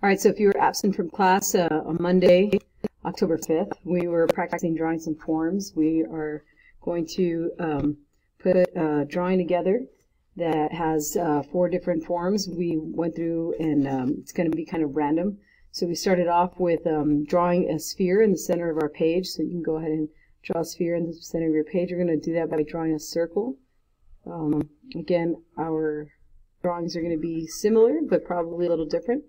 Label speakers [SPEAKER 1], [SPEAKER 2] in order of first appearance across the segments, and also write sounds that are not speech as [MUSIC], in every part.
[SPEAKER 1] All right, so if you were absent from class uh, on Monday, October 5th, we were practicing drawing some forms. We are going to um, put a drawing together that has uh, four different forms. We went through and um, it's going to be kind of random. So we started off with um, drawing a sphere in the center of our page. So you can go ahead and draw a sphere in the center of your page. You're going to do that by drawing a circle. Um, again, our drawings are going to be similar, but probably a little different.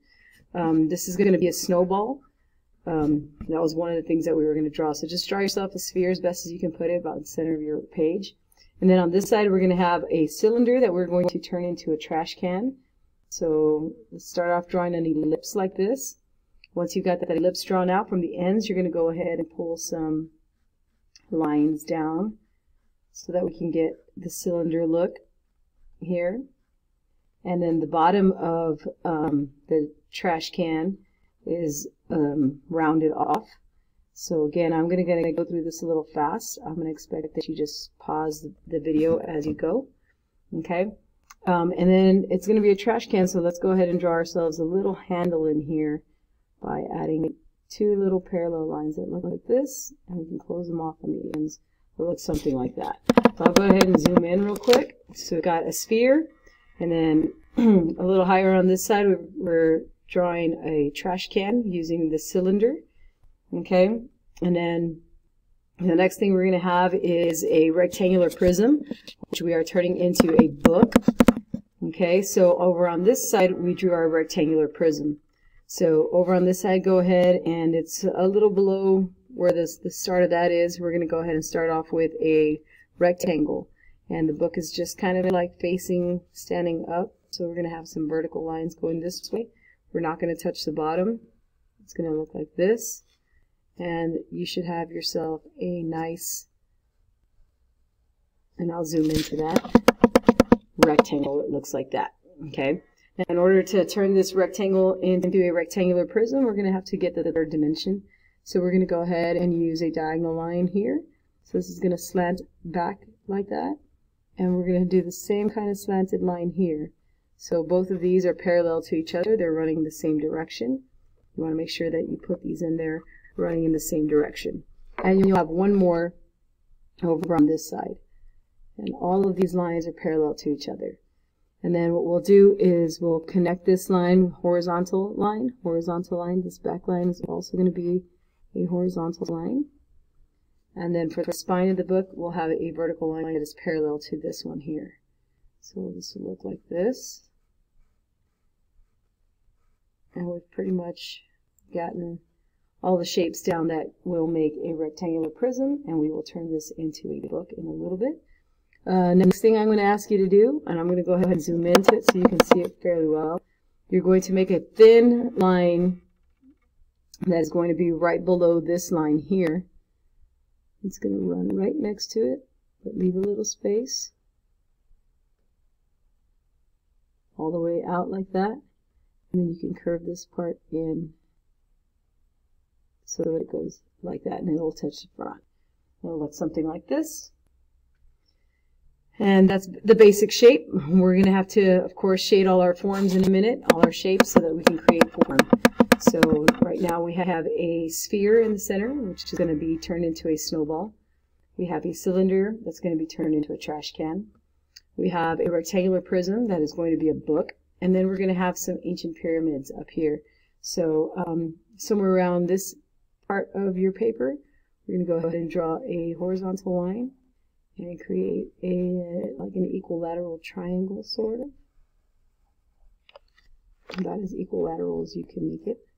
[SPEAKER 1] Um, this is going to be a snowball. Um, that was one of the things that we were going to draw. So just draw yourself a sphere as best as you can put it about the center of your page. And then on this side, we're going to have a cylinder that we're going to turn into a trash can. So let's start off drawing an ellipse like this. Once you've got that ellipse drawn out from the ends, you're going to go ahead and pull some lines down so that we can get the cylinder look here. And then the bottom of um, the trash can is um, rounded off. So again, I'm going to go through this a little fast. I'm going to expect that you just pause the video as you go. Okay. Um, and then it's going to be a trash can, so let's go ahead and draw ourselves a little handle in here by adding two little parallel lines that look like this, and we can close them off on the ends. It looks something like that. So I'll go ahead and zoom in real quick. So we've got a sphere, and then [CLEARS THROAT] a little higher on this side, we're drawing a trash can using the cylinder. Okay, and then the next thing we're going to have is a rectangular prism, which we are turning into a book. Okay, so over on this side, we drew our rectangular prism. So over on this side, go ahead, and it's a little below where this, the start of that is. We're going to go ahead and start off with a rectangle. And the book is just kind of like facing, standing up. So we're going to have some vertical lines going this way. We're not going to touch the bottom. It's going to look like this. And you should have yourself a nice, and I'll zoom into that, rectangle. It looks like that. Okay. in order to turn this rectangle into a rectangular prism, we're going to have to get to the third dimension. So we're going to go ahead and use a diagonal line here. So this is going to slant back like that. And we're going to do the same kind of slanted line here. So both of these are parallel to each other. They're running the same direction. You want to make sure that you put these in there running in the same direction. And you'll have one more over on this side. And all of these lines are parallel to each other. And then what we'll do is we'll connect this line, horizontal line, horizontal line. This back line is also going to be a horizontal line. And then for the spine of the book, we'll have a vertical line that is parallel to this one here. So this will look like this and we've pretty much gotten all the shapes down that will make a rectangular prism and we will turn this into a book in a little bit. Uh, next thing I'm going to ask you to do, and I'm going to go ahead and zoom into it so you can see it fairly well, you're going to make a thin line that is going to be right below this line here. It's going to run right next to it, but leave a little space. All the way out like that. And then you can curve this part in so that it goes like that and it'll touch the front. It'll look something like this. And that's the basic shape. We're going to have to, of course, shade all our forms in a minute, all our shapes, so that we can create form. So right now we have a sphere in the center, which is going to be turned into a snowball. We have a cylinder that's going to be turned into a trash can. We have a rectangular prism that is going to be a book. And then we're going to have some ancient pyramids up here. So um, somewhere around this part of your paper, we're going to go ahead and draw a horizontal line and create a like an equilateral triangle sort of. About as equilateral as you can make it.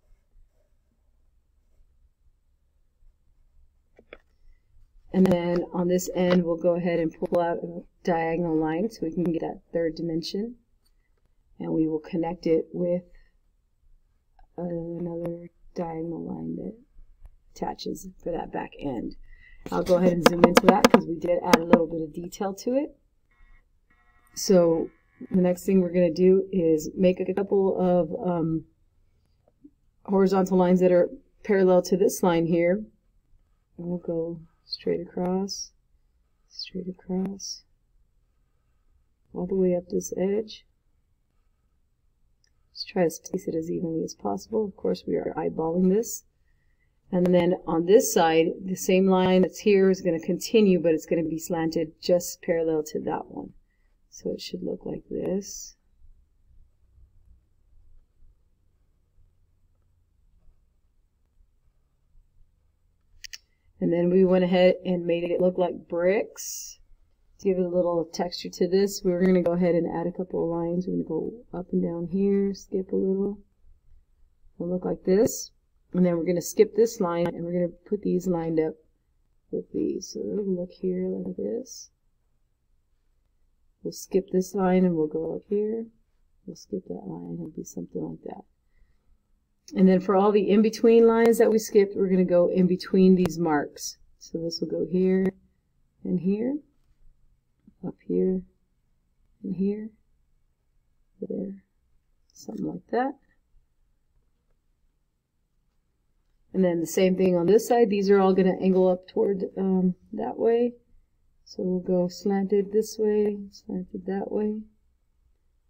[SPEAKER 1] And then on this end, we'll go ahead and pull out a diagonal line so we can get that third dimension and we will connect it with another diagonal line that attaches for that back end. I'll go ahead and zoom into that because we did add a little bit of detail to it. So the next thing we're going to do is make a couple of um, horizontal lines that are parallel to this line here. And we'll go straight across, straight across, all the way up this edge Let's try to space it as evenly as possible. Of course, we are eyeballing this. And then on this side, the same line that's here is going to continue, but it's going to be slanted just parallel to that one. So it should look like this. And then we went ahead and made it look like bricks. To give it a little texture to this, we're going to go ahead and add a couple of lines. We're going to go up and down here, skip a little. It'll look like this. And then we're going to skip this line and we're going to put these lined up with these. So it'll look here like this. We'll skip this line and we'll go up here. We'll skip that line. It'll be something like that. And then for all the in-between lines that we skipped, we're going to go in between these marks. So this will go here and here, up here and here, there, something like that. And then the same thing on this side. These are all going to angle up toward um, that way. So we'll go slanted this way, slanted that way,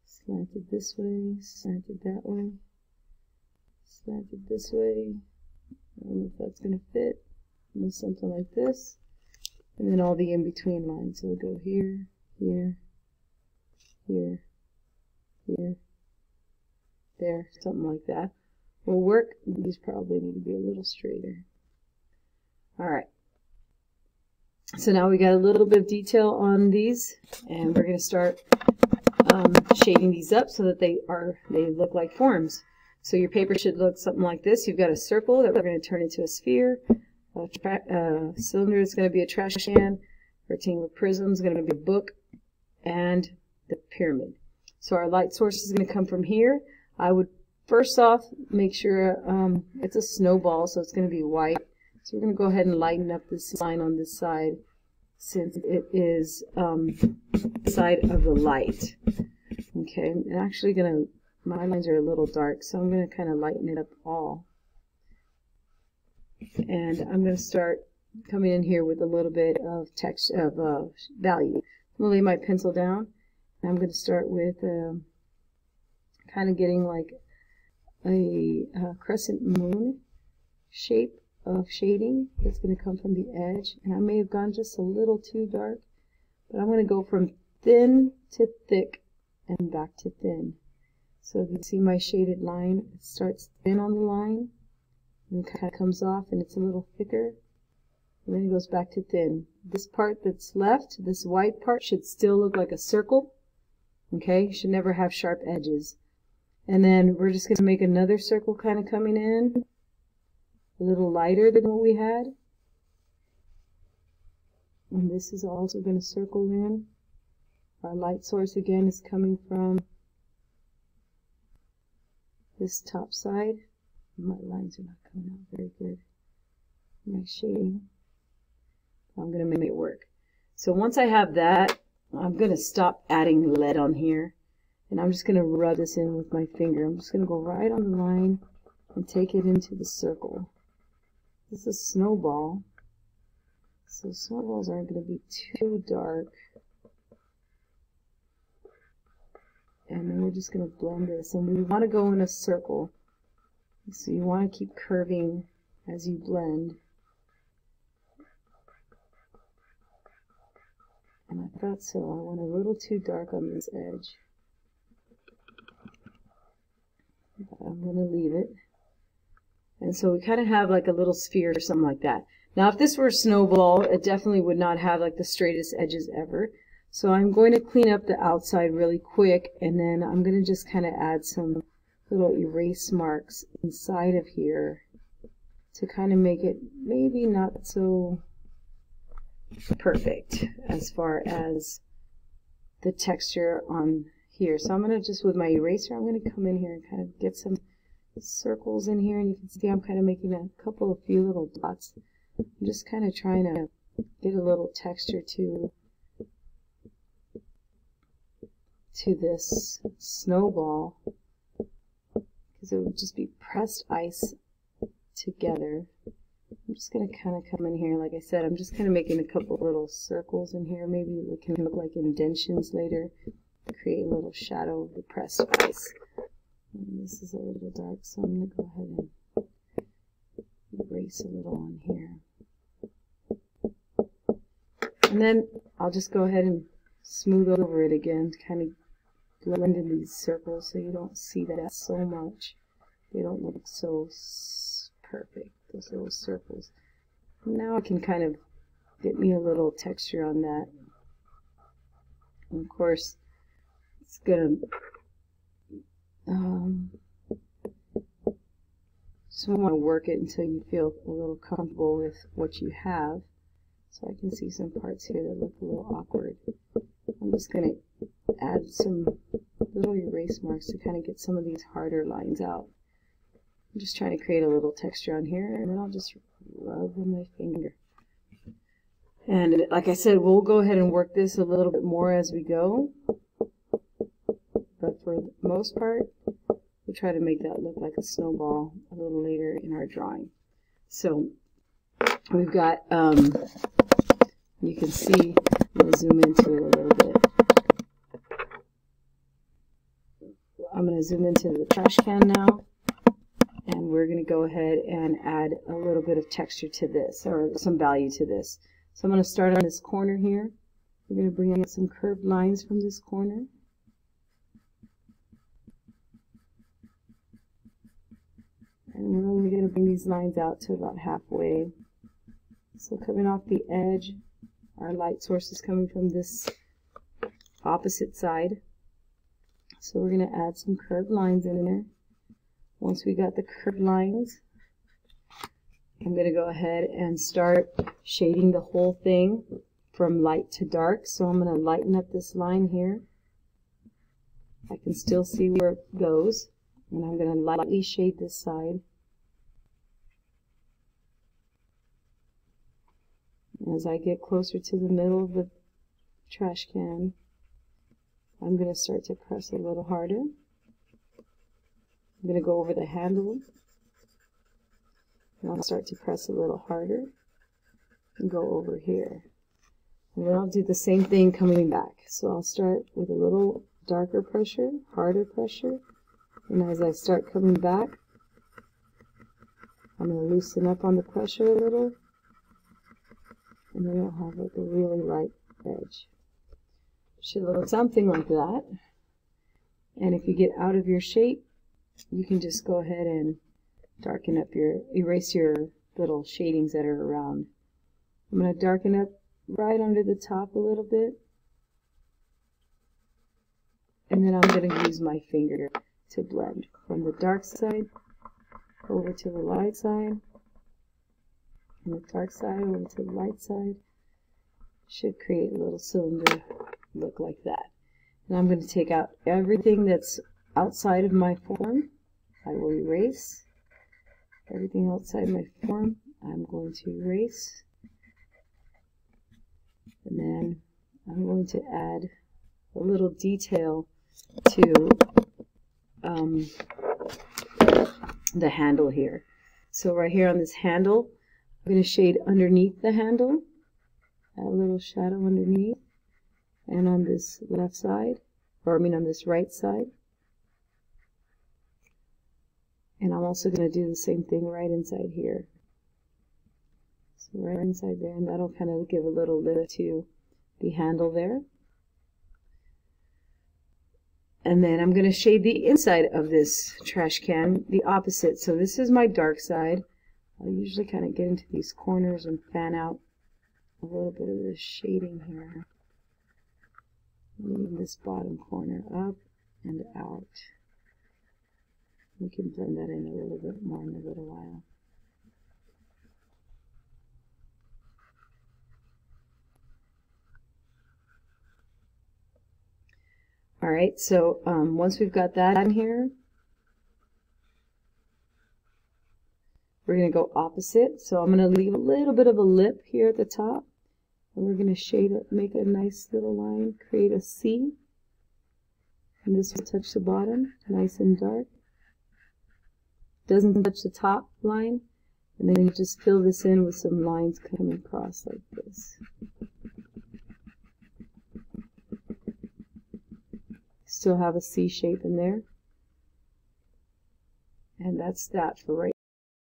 [SPEAKER 1] slanted this way, slanted that way slanted this way. I don't know if that's going to fit. something like this. And then all the in-between lines. So we'll go here, here, here, here, there, something like that. Will work. These probably need to be a little straighter. Alright. So now we got a little bit of detail on these, and we're going to start um, shading these up so that they are they look like forms. So your paper should look something like this. You've got a circle that we're going to turn into a sphere. A uh, cylinder is going to be a trash can. Rectangular prism is going to be a book. And the pyramid. So our light source is going to come from here. I would first off make sure um, it's a snowball, so it's going to be white. So we're going to go ahead and lighten up this line on this side since it is um, side of the light. Okay, I'm actually going to my lines are a little dark, so I'm going to kind of lighten it up all. And I'm going to start coming in here with a little bit of text of uh, value. I'm going to lay my pencil down. I'm going to start with um, kind of getting like a, a crescent moon shape of shading that's going to come from the edge. And I may have gone just a little too dark, but I'm going to go from thin to thick and back to thin. So if you see my shaded line, it starts thin on the line, and kind of comes off, and it's a little thicker, and then it goes back to thin. This part that's left, this white part, should still look like a circle, okay? Should never have sharp edges. And then we're just going to make another circle kind of coming in, a little lighter than what we had. And this is also going to circle in. Our light source again is coming from this top side. My lines are not coming out very good. My shading. I'm going to make it work. So once I have that, I'm going to stop adding lead on here. And I'm just going to rub this in with my finger. I'm just going to go right on the line and take it into the circle. This is a snowball. So snowballs aren't going to be too dark. And then we're just going to blend this and we want to go in a circle. So you want to keep curving as you blend. And I thought so I went a little too dark on this edge. But I'm going to leave it. And so we kind of have like a little sphere or something like that. Now if this were a snowball it definitely would not have like the straightest edges ever so I'm going to clean up the outside really quick and then I'm going to just kind of add some little erase marks inside of here to kind of make it maybe not so perfect as far as the texture on here. So I'm going to just with my eraser I'm going to come in here and kind of get some circles in here and you can see I'm kind of making a couple of few little dots. I'm just kind of trying to get a little texture to to this snowball because it would just be pressed ice together. I'm just going to kind of come in here. Like I said, I'm just kind of making a couple little circles in here. Maybe it can look like indentions later. To create a little shadow of the pressed ice. And this is a little dark, so I'm going to go ahead and erase a little on here. And then I'll just go ahead and smooth over it again to kind of blend in these circles so you don't see that so much. They don't look so perfect, those little circles. Now I can kind of get me a little texture on that. And of course, it's gonna um, just want to work it until you feel a little comfortable with what you have. So I can see some parts here that look a little awkward. I'm just going to add some little erase marks to kind of get some of these harder lines out. I'm just trying to create a little texture on here, and then I'll just rub with my finger. And like I said, we'll go ahead and work this a little bit more as we go. But for the most part, we'll try to make that look like a snowball a little later in our drawing. So we've got, um, you can see, we'll zoom into it a little bit. I'm going to zoom into the trash can now and we're going to go ahead and add a little bit of texture to this or some value to this. So I'm going to start on this corner here. We're going to bring in some curved lines from this corner. And we're only going to bring these lines out to about halfway. So coming off the edge, our light source is coming from this opposite side. So we're going to add some curved lines in there. Once we got the curved lines, I'm going to go ahead and start shading the whole thing from light to dark. So I'm going to lighten up this line here. I can still see where it goes. And I'm going to lightly shade this side. As I get closer to the middle of the trash can, I'm going to start to press a little harder. I'm going to go over the handle and I'll start to press a little harder and go over here. And then I'll do the same thing coming back. So I'll start with a little darker pressure, harder pressure, and as I start coming back, I'm going to loosen up on the pressure a little, and then I'll have like a really light edge. Should look something like that. And if you get out of your shape, you can just go ahead and darken up your, erase your little shadings that are around. I'm going to darken up right under the top a little bit. And then I'm going to use my finger to blend from the dark side over to the light side. The dark side over to the light side. Should create a little cylinder look like that. And I'm going to take out everything that's outside of my form. I will erase everything outside my form. I'm going to erase. And then I'm going to add a little detail to um, the handle here. So right here on this handle, I'm going to shade underneath the handle, a little shadow underneath, and on this left side, or I mean on this right side, and I'm also going to do the same thing right inside here. So right inside there, and that'll kind of give a little lift to the handle there. And then I'm going to shade the inside of this trash can the opposite. So this is my dark side. I'll usually kind of get into these corners and fan out a little bit of this shading here. Leaving this bottom corner up and out. We can blend that in a little bit more in a little while. All right, so um, once we've got that on here, we're going to go opposite. So I'm going to leave a little bit of a lip here at the top. And we're going to shade it, make a nice little line, create a C. And this will touch the bottom, nice and dark doesn't touch the top line. And then you just fill this in with some lines coming across like this. Still have a C shape in there. And that's that for right